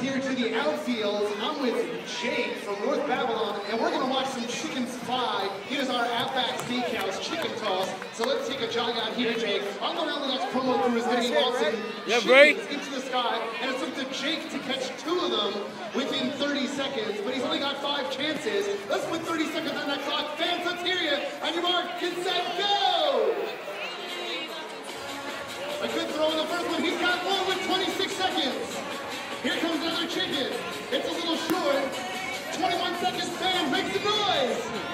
here to the outfield. I'm with Jake from North Babylon, and we're gonna watch some chickens fly. Here's our Outback Steakhouse chicken toss. So let's take a jog out here, Jake. I'm going on the next promo crew is getting awesome Yeah, chickens right. into the sky, and it's up to Jake to catch two of them within 30 seconds, but he's only got five chances. Let's put 30 seconds on that clock. Fans, let's hear you. On your mark, get set, go! A good throw in the first one. He's Here comes another chicken. It's a little short. 21 seconds, fans, make some noise.